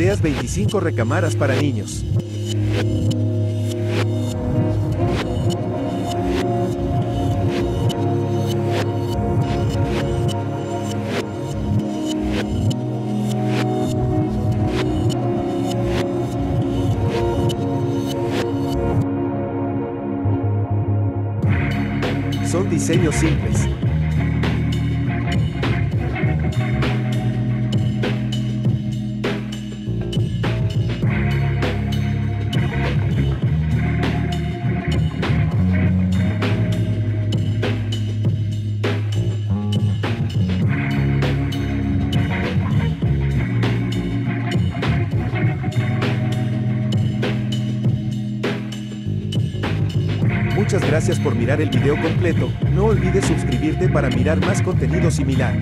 Ideas 25 recámaras para niños. Son diseños simples. Muchas gracias por mirar el video completo, no olvides suscribirte para mirar más contenido similar.